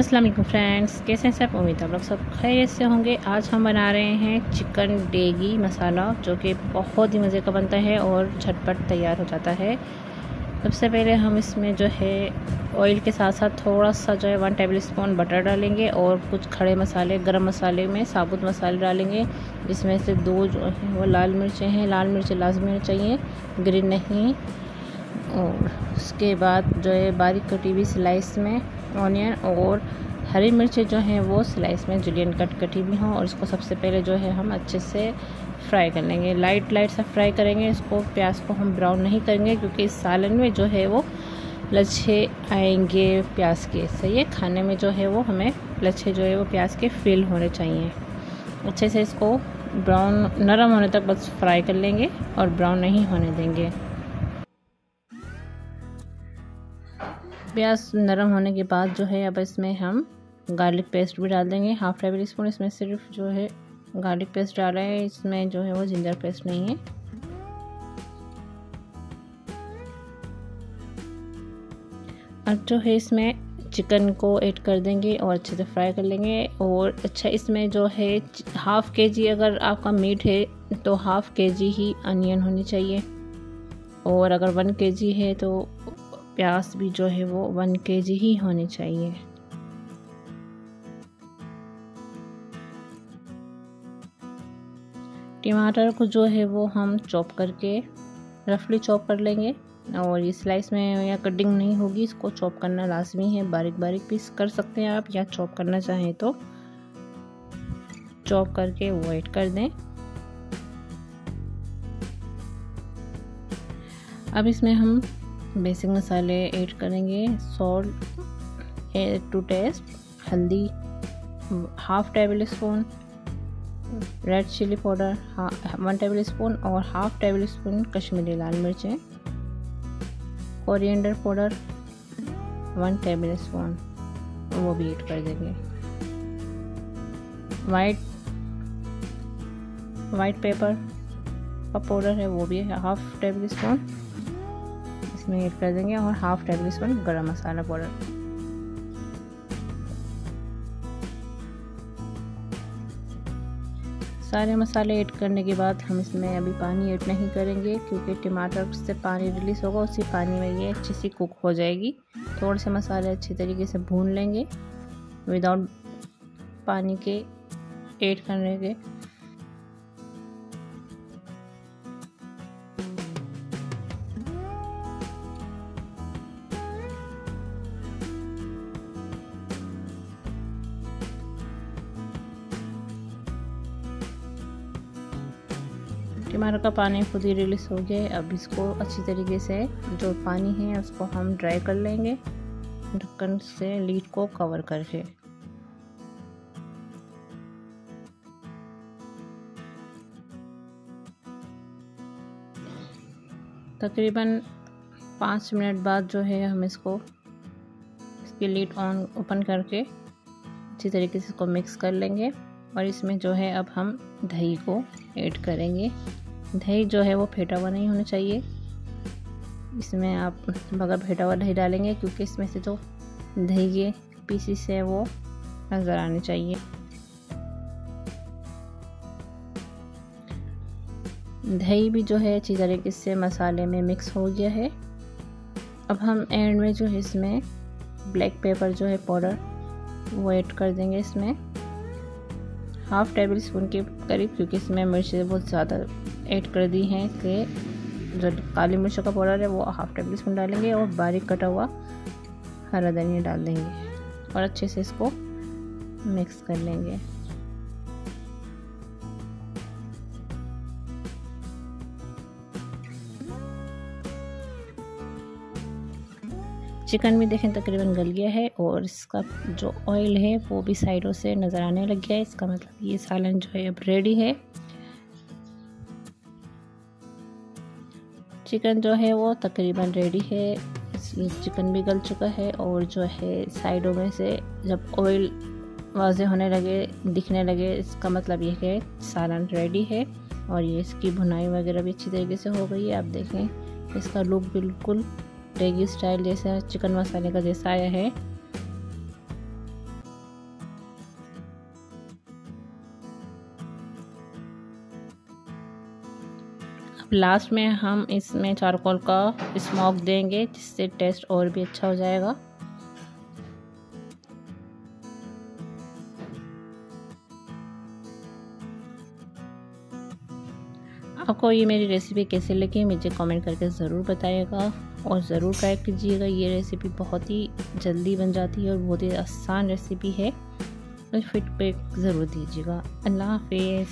वालेकुम फ्रेंड्स, कैसे हैं सब? उम्मीद आप लोग सब खैरियत से होंगे। आज हम बना रहे हैं चिकन डेगी मसाला, जो कि बहुत ही मज़े का बनता है और झटपट तैयार हो जाता है। सबसे पहले हम इसमें जो है ऑयल के साथ साथ थोड़ा सा जो है वन टेबल स्पून बटर डालेंगे और कुछ खड़े मसाले, गरम मसाले में साबुत मसाले डालेंगे, जिसमें से दो जो है वो लाल मिर्चें हैं। लाल मिर्चें लाजमी चाहिए ग्रीन नहीं। और उसके बाद जो है बारीक कटी हुई स्लाइस में ऑनियन और हरी मिर्चें जो हैं वो स्लाइस में जुलियन कट कटी हुई हों और इसको सबसे पहले जो है हम अच्छे से फ्राई कर लेंगे। लाइट लाइट सा फ्राई करेंगे। इसको प्याज को हम ब्राउन नहीं करेंगे क्योंकि इस सालन में जो है वो लच्छे आएँगे प्याज के। सही है? खाने में जो है वो हमें लच्छे जो है वो प्याज के फिल होने चाहिए। अच्छे से इसको ब्राउन, नरम होने तक बस फ्राई कर लेंगे और ब्राउन नहीं होने देंगे। प्याज नरम होने के बाद जो है, अब इसमें हम गार्लिक पेस्ट भी डाल देंगे। हाफ़ टेबल स्पून इसमें सिर्फ़ जो है गार्लिक पेस्ट डाला है। इसमें जो है वो जिंजर पेस्ट नहीं है। अब जो है इसमें चिकन को ऐड कर देंगे और अच्छे से फ्राई कर लेंगे। और अच्छा इसमें जो है हाफ़ के जी अगर आपका मीट है तो हाफ़ के जी ही अनियन होनी चाहिए। और अगर वन के जी है तो प्याज भी जो है वो वन के जी ही होनी चाहिए। टमाटर को जो है वो हम चॉप करके रफली चॉप कर लेंगे और ये स्लाइस में या कटिंग नहीं होगी, इसको चॉप करना लाजमी है। बारीक बारीक पीस कर सकते हैं आप या चॉप करना चाहें तो। चॉप करके वो ऐड कर दें। अब इसमें हम बेसिक मसाले ऐड करेंगे सॉल्ट टू टेस्ट हल्दी half table spoon red chilli powder one table spoon और हाफ़ टेबल स्पून कश्मीरी लाल मिर्चें coriander powder one table spoon वो भी ऐड कर देंगे। वाइट वाइट पेपर का पाउडर है, वो भी है हाफ़ टेबल स्पून इसमें ऐड कर देंगे और हाफ़ टेबल स्पून गरम मसाला पाउडर सारे मसाले ऐड करने के बाद हम इसमें अभी पानी ऐड नहीं करेंगे, क्योंकि टमाटर से पानी रिलीज़ होगा, उसी पानी में ये अच्छी सी कुक हो जाएगी। थोड़े से मसाले अच्छी तरीके से भून लेंगे। विदाउट पानी के ऐड करने के टमाटर का पानी खुद ही रिलीज़ हो गया है। अब इसको अच्छी तरीके से जो पानी है उसको हम ड्राई कर लेंगे। ढक्कन से लीड को कवर करके। तकरीबन पाँच मिनट बाद जो है हम इसको, इसकी लीड ऑन ओपन करके अच्छी तरीके से इसको मिक्स कर लेंगे। और इसमें जो है अब हम दही को ऐड करेंगे। दही जो है वो फेटा हुआ नहीं होना चाहिए। इसमें आप बगैर फेटा हुआ दही डालेंगे क्योंकि इसमें से जो दही के पीसीस है वो नज़र आने चाहिए। दही भी जो है अच्छी तरीके से मसाले में मिक्स हो गया है। अब हम एंड में जो है इसमें ब्लैक पेपर जो है पाउडर वो ऐड कर देंगे इसमें। हाफ़ टेबल स्पून के करीब, क्योंकि इसमें मिर्च बहुत ज़्यादा ऐड कर दी हैं, इसलिए जो काली मिर्चों का पाउडर है वो हाफ़ टेबल स्पून डालेंगे और बारीक कटा हुआ हरा धनिया डाल देंगे और अच्छे से इसको मिक्स कर लेंगे। चिकन भी देखें, तकरीबन गल गया है और इसका जो ऑयल है, वो भी साइडों से नज़र आने लग गया है। इसका मतलब ये सालन जो है, अब रेडी है। चिकन जो है, वो तकरीबन रेडी है। चिकन भी गल चुका है और जो है, साइडों में से जब ऑयल वाजे होने लगे, दिखने लगे, इसका मतलब ये है, सालन रेडी है और ये इसकी भुनाई वगैरह भी अच्छी तरीके से हो गई है। आप देखें, इसका लुक बिल्कुल रेगी स्टाइल जैसा चिकन मसाले का जैसा आया है। अब लास्ट में हम इसमें चारकोल का स्मोक देंगे, जिससे टेस्ट और भी अच्छा हो जाएगा। आपको ये मेरी रेसिपी कैसी लगी, मुझे कमेंट करके ज़रूर बताइएगा। और ज़रूर ट्राई कीजिएगा। ये रेसिपी बहुत ही जल्दी बन जाती है और बहुत ही आसान रेसिपी है। फीडबैक ज़रूर दीजिएगा। अल्लाह हाफिज़।